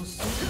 will soon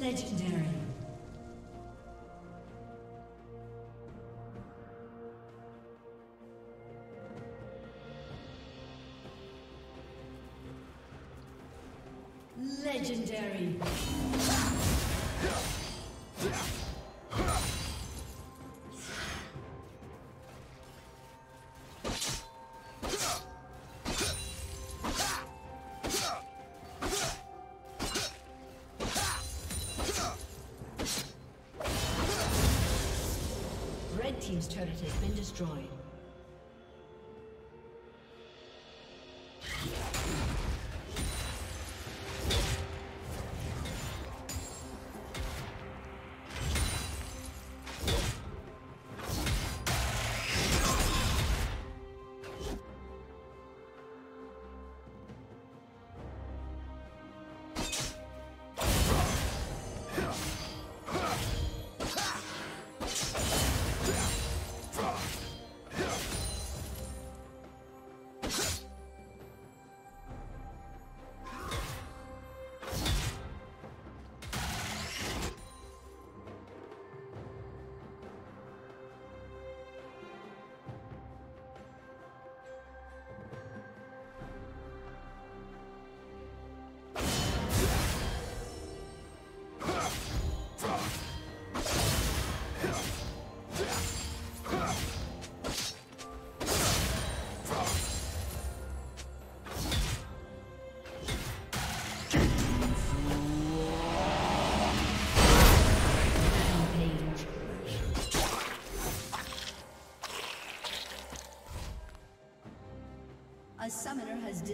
Legendary. Legendary. Has been destroyed.